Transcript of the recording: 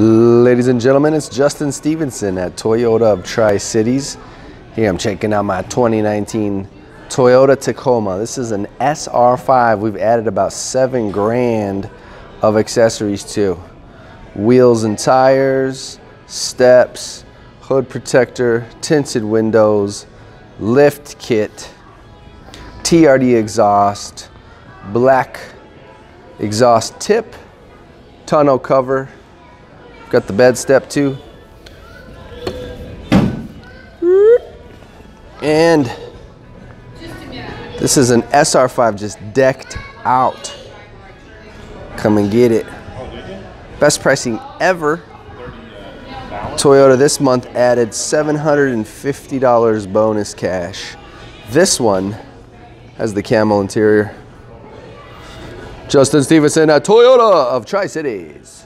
Ladies and gentlemen, it's Justin Stevenson at Toyota of Tri-Cities. Here I'm checking out my 2019 Toyota Tacoma. This is an SR5. We've added about seven grand of accessories to. Wheels and tires, steps, hood protector, tinted windows, lift kit, TRD exhaust, black exhaust tip, tonneau cover, Got the bed step too. And this is an SR5 just decked out. Come and get it. Best pricing ever. Toyota this month added $750 bonus cash. This one has the camel interior. Justin Stevenson at Toyota of Tri-Cities.